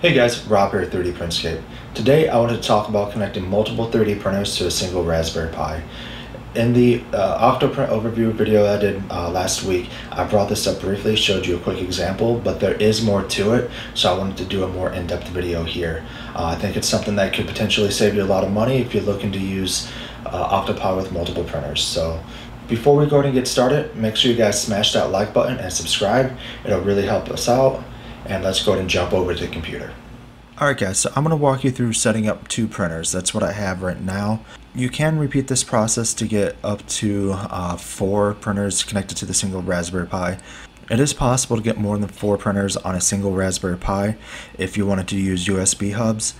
Hey guys, Rob here at 3D Printscape. Today I wanted to talk about connecting multiple 3D printers to a single Raspberry Pi. In the uh, Octoprint overview video I did uh, last week, I brought this up briefly, showed you a quick example, but there is more to it, so I wanted to do a more in-depth video here. Uh, I think it's something that could potentially save you a lot of money if you're looking to use uh, Octopi with multiple printers. So before we go and get started, make sure you guys smash that like button and subscribe. It'll really help us out. And let's go ahead and jump over to the computer. Alright guys, so I'm going to walk you through setting up two printers. That's what I have right now. You can repeat this process to get up to uh, four printers connected to the single Raspberry Pi. It is possible to get more than four printers on a single Raspberry Pi if you wanted to use USB hubs.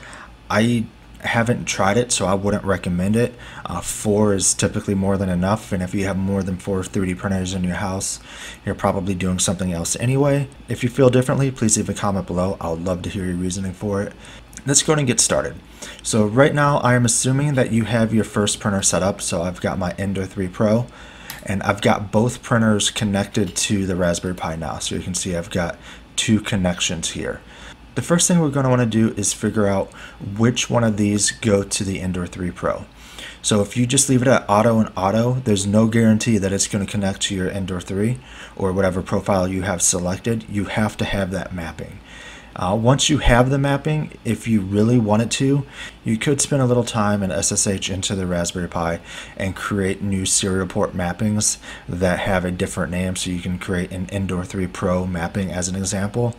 I haven't tried it, so I wouldn't recommend it. Uh, four is typically more than enough, and if you have more than four 3D printers in your house, you're probably doing something else anyway. If you feel differently, please leave a comment below. I would love to hear your reasoning for it. Let's go ahead and get started. So right now, I am assuming that you have your first printer set up. So I've got my Ender 3 Pro, and I've got both printers connected to the Raspberry Pi now. So you can see I've got two connections here. The first thing we're going to want to do is figure out which one of these go to the Ender 3 Pro. So if you just leave it at auto and auto, there's no guarantee that it's going to connect to your Ender 3 or whatever profile you have selected. You have to have that mapping. Uh, once you have the mapping, if you really wanted to, you could spend a little time and SSH into the Raspberry Pi and create new serial port mappings that have a different name. So you can create an Ender 3 Pro mapping as an example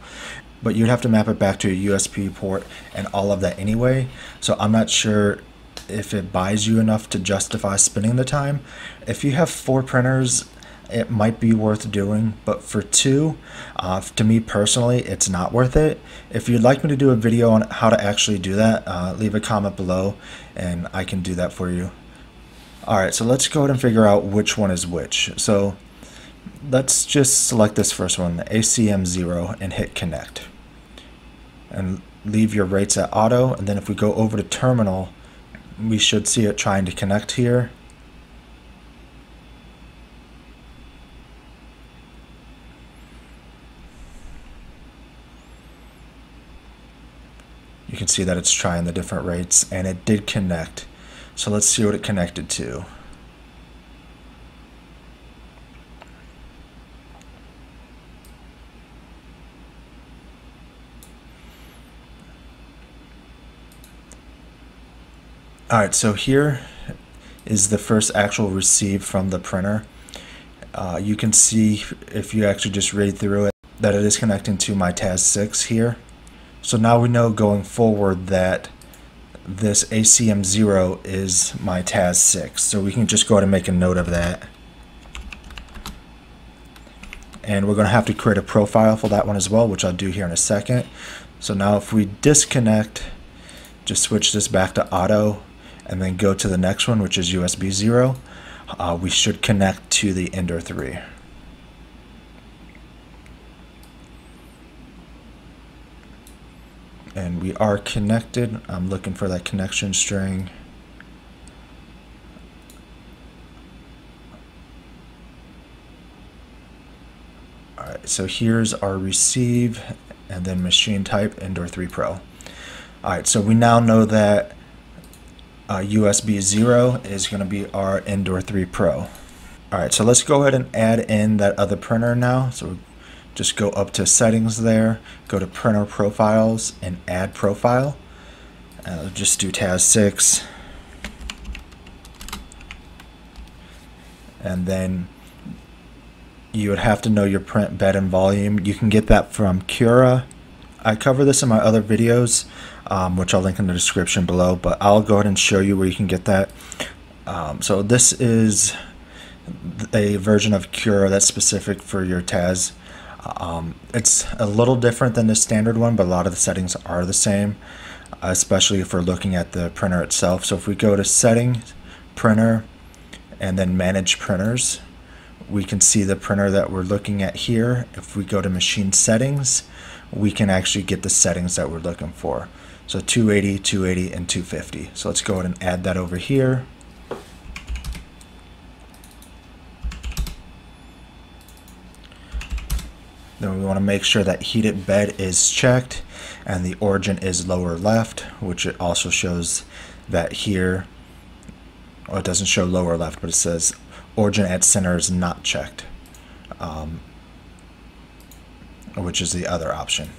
but you'd have to map it back to a USB port and all of that anyway. So I'm not sure if it buys you enough to justify spending the time. If you have four printers, it might be worth doing, but for two, uh, to me personally, it's not worth it. If you'd like me to do a video on how to actually do that, uh, leave a comment below and I can do that for you. Alright, so let's go ahead and figure out which one is which. So let's just select this first one, the ACM0, and hit connect and leave your rates at auto and then if we go over to terminal we should see it trying to connect here. You can see that it's trying the different rates and it did connect. So let's see what it connected to Alright, so here is the first actual receive from the printer. Uh, you can see if you actually just read through it that it is connecting to my TAZ 6 here. So now we know going forward that this ACM0 is my TAZ 6. So we can just go ahead and make a note of that. And we're going to have to create a profile for that one as well, which I'll do here in a second. So now if we disconnect, just switch this back to auto, and then go to the next one, which is USB 0, uh, we should connect to the Ender 3. And we are connected. I'm looking for that connection string. Alright, so here's our receive and then machine type Ender 3 Pro. Alright, so we now know that uh, USB 0 is going to be our Ender 3 Pro. Alright, so let's go ahead and add in that other printer now. So just go up to settings there, go to printer profiles and add profile. Uh, just do TAZ 6. And then you would have to know your print bed and volume. You can get that from Cura. I cover this in my other videos um, which I'll link in the description below. But I'll go ahead and show you where you can get that. Um, so this is a version of Cura that's specific for your TAZ. Um, it's a little different than the standard one, but a lot of the settings are the same, especially if we're looking at the printer itself. So if we go to Settings, Printer, and then Manage Printers, we can see the printer that we're looking at here. If we go to Machine Settings, we can actually get the settings that we're looking for. So 280, 280, and 250. So let's go ahead and add that over here. Then we want to make sure that heated bed is checked and the origin is lower left, which it also shows that here, well, it doesn't show lower left, but it says origin at center is not checked, um, which is the other option.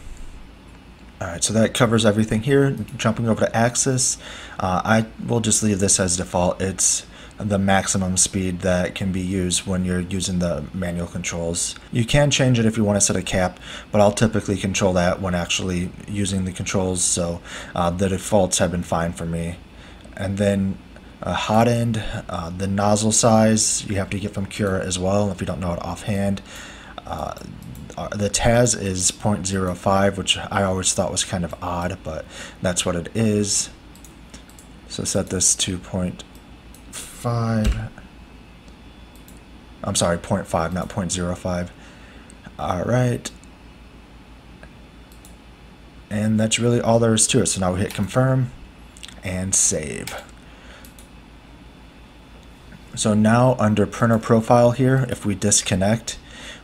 Alright, so that covers everything here. Jumping over to axis, uh, I will just leave this as default. It's the maximum speed that can be used when you're using the manual controls. You can change it if you want to set a cap, but I'll typically control that when actually using the controls, so uh, the defaults have been fine for me. And then uh, hot end, uh, the nozzle size you have to get from Cura as well if you don't know it offhand. Uh, the TAZ is 0.05, which I always thought was kind of odd, but that's what it is. So set this to 0.5. I'm sorry, 0.5, not 0.05. All right. And that's really all there is to it. So now we hit confirm and save. So now under printer profile here, if we disconnect,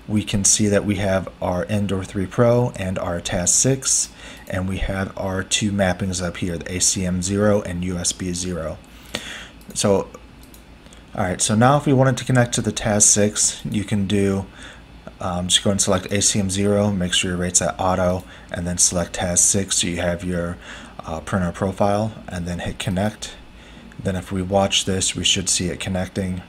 we can see that we have our Ender 3 Pro and our TAZ 6, and we have our two mappings up here, the ACM 0 and USB 0. So, alright, so now if we wanted to connect to the TAZ 6, you can do, um, just go and select ACM 0, make sure your rate's at auto, and then select TAZ 6 so you have your uh, printer profile, and then hit connect then if we watch this, we should see it connecting.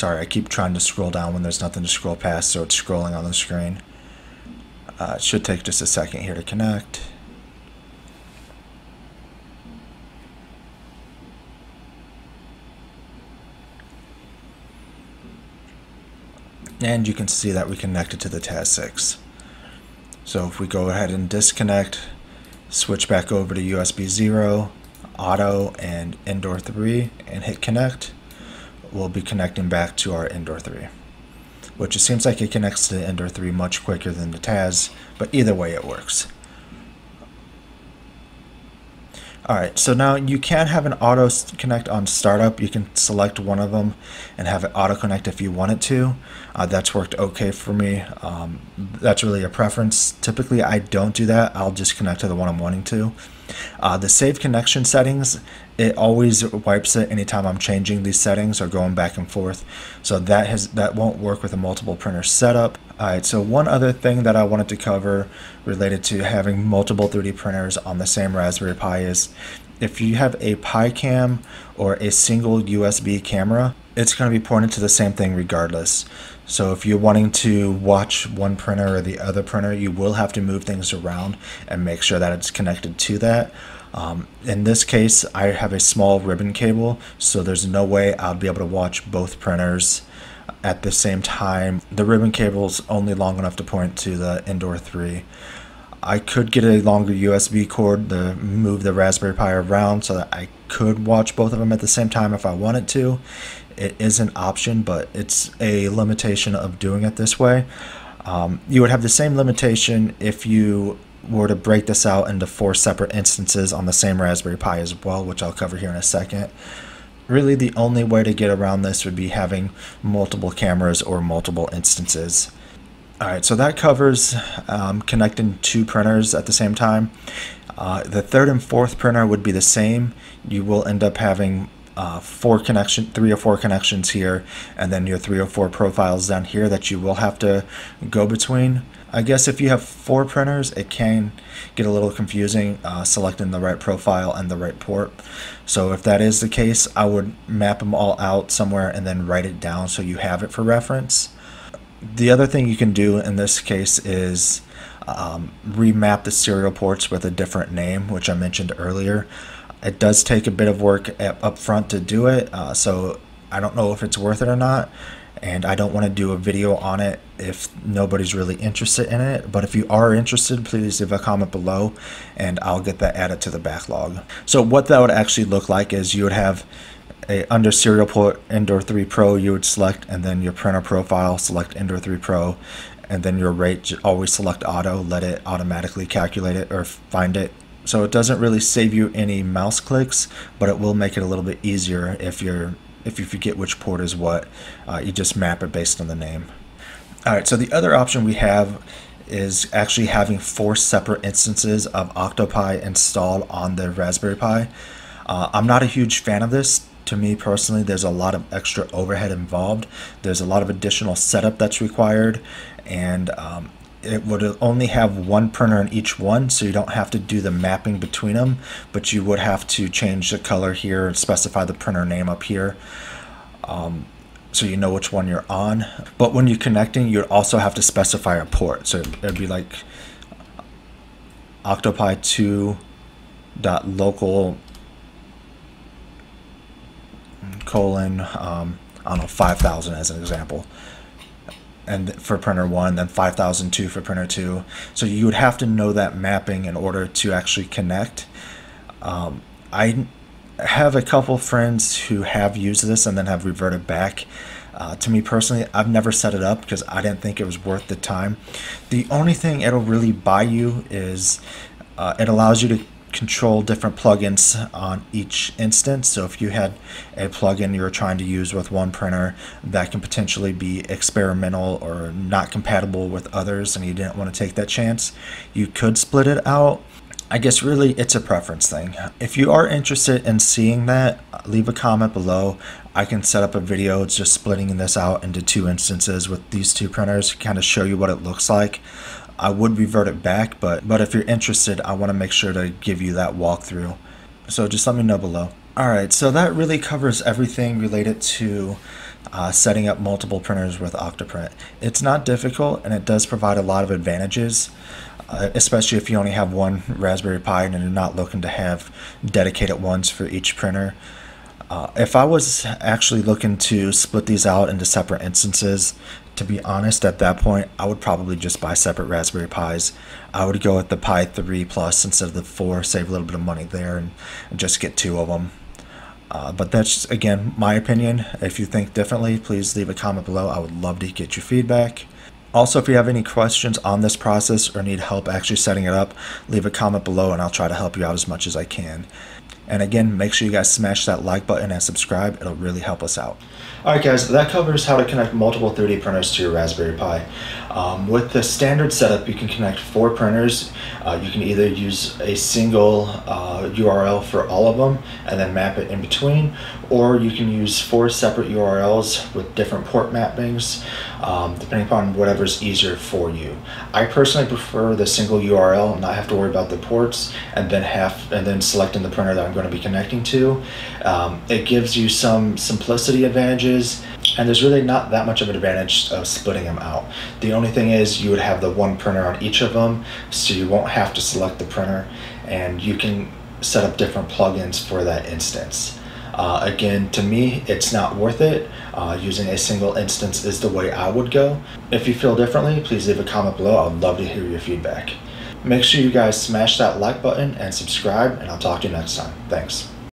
Sorry, I keep trying to scroll down when there's nothing to scroll past, so it's scrolling on the screen. Uh, it should take just a second here to connect. and you can see that we connected to the TAZ6. So if we go ahead and disconnect, switch back over to USB 0, auto, and Ender 3, and hit connect, we'll be connecting back to our Ender 3. Which it seems like it connects to the Ender 3 much quicker than the TAZ, but either way it works. Alright, so now you can have an auto connect on startup. You can select one of them and have it auto connect if you want it to. Uh, that's worked okay for me. Um, that's really a preference. Typically, I don't do that. I'll just connect to the one I'm wanting to. Uh, the save connection settings, it always wipes it anytime I'm changing these settings or going back and forth. So that has that won't work with a multiple printer setup. Alright, so one other thing that I wanted to cover related to having multiple 3D printers on the same Raspberry Pi is if you have a PiCam or a single USB camera, it's going to be pointed to the same thing regardless. So if you're wanting to watch one printer or the other printer, you will have to move things around and make sure that it's connected to that. Um, in this case, I have a small ribbon cable, so there's no way I'll be able to watch both printers at the same time. The ribbon cable is only long enough to point to the Ender 3. I could get a longer USB cord to move the Raspberry Pi around so that I could watch both of them at the same time if I wanted to. It is an option, but it's a limitation of doing it this way. Um, you would have the same limitation if you were to break this out into four separate instances on the same Raspberry Pi as well, which I'll cover here in a second. Really, the only way to get around this would be having multiple cameras or multiple instances. Alright, so that covers um, connecting two printers at the same time. Uh, the third and fourth printer would be the same. You will end up having uh, four connection, three or four connections here, and then your three or four profiles down here that you will have to go between. I guess if you have four printers, it can get a little confusing uh, selecting the right profile and the right port. So if that is the case, I would map them all out somewhere and then write it down so you have it for reference. The other thing you can do in this case is um, remap the serial ports with a different name, which I mentioned earlier. It does take a bit of work up front to do it, uh, so I don't know if it's worth it or not. And I don't want to do a video on it if nobody's really interested in it. But if you are interested, please leave a comment below and I'll get that added to the backlog. So what that would actually look like is you would have a under serial port Ender 3 Pro you would select and then your printer profile select Ender 3 Pro and then your rate always select auto let it automatically calculate it or find it so it doesn't really save you any mouse clicks but it will make it a little bit easier if you're if you forget which port is what, uh, you just map it based on the name. All right, so the other option we have is actually having four separate instances of Octopi installed on the Raspberry Pi. Uh, I'm not a huge fan of this. To me personally, there's a lot of extra overhead involved. There's a lot of additional setup that's required, and um, it would only have one printer in each one, so you don't have to do the mapping between them, but you would have to change the color here and specify the printer name up here. Um, so you know which one you're on. But when you're connecting, you'd also have to specify a port. So it'd be like octopi 2 dot local colon um, I don't know 5000 as an example and for printer 1 then 5002 for printer 2 so you would have to know that mapping in order to actually connect um, I have a couple friends who have used this and then have reverted back. Uh, to me personally, I've never set it up because I didn't think it was worth the time. The only thing it'll really buy you is uh, it allows you to control different plugins on each instance. So if you had a plugin you're trying to use with one printer that can potentially be experimental or not compatible with others and you didn't want to take that chance, you could split it out I guess really it's a preference thing. If you are interested in seeing that, leave a comment below. I can set up a video just splitting this out into two instances with these two printers, to kind of show you what it looks like. I would revert it back, but, but if you're interested, I want to make sure to give you that walkthrough. So just let me know below. Alright, so that really covers everything related to uh, setting up multiple printers with Octoprint. It's not difficult and it does provide a lot of advantages. Uh, especially if you only have one Raspberry Pi and you're not looking to have dedicated ones for each printer. Uh, if I was actually looking to split these out into separate instances, to be honest, at that point, I would probably just buy separate Raspberry Pis. I would go with the Pi 3 Plus instead of the 4, save a little bit of money there, and, and just get two of them. Uh, but that's, again, my opinion. If you think differently, please leave a comment below. I would love to get your feedback. Also, if you have any questions on this process or need help actually setting it up, leave a comment below and I'll try to help you out as much as I can. And again, make sure you guys smash that like button and subscribe. It'll really help us out. Alright guys, that covers how to connect multiple 3D printers to your Raspberry Pi. Um, with the standard setup, you can connect four printers. Uh, you can either use a single uh, URL for all of them and then map it in between, or you can use four separate URLs with different port mappings, um, depending upon whatever's easier for you. I personally prefer the single URL not have to worry about the ports and then have and then selecting the printer that I'm going to be connecting to. Um, it gives you some simplicity advantages and there's really not that much of an advantage of splitting them out. The only thing is you would have the one printer on each of them so you won't have to select the printer and you can set up different plugins for that instance. Uh, again, to me, it's not worth it. Uh, using a single instance is the way I would go. If you feel differently, please leave a comment below. I'd love to hear your feedback. Make sure you guys smash that like button and subscribe, and I'll talk to you next time. Thanks.